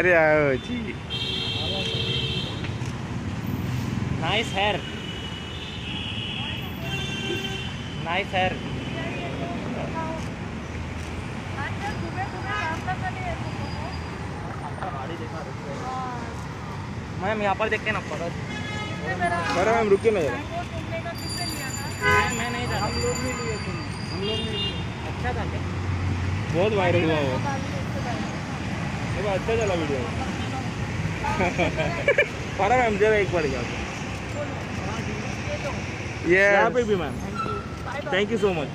अरे आओ जी। Nice hair nice hair ma'am यहाँ पर देखते ना कितने पर मैम रुके ना मैं मैं नहीं था हम लोग नहीं लिए हम लोग नहीं लिए अच्छा था क्या? बहुत वायरल हुआ वो। अच्छा चला वीडियो। पर मैम जरा एक बार दो यहाँ पे भी ma'am. Thank you so much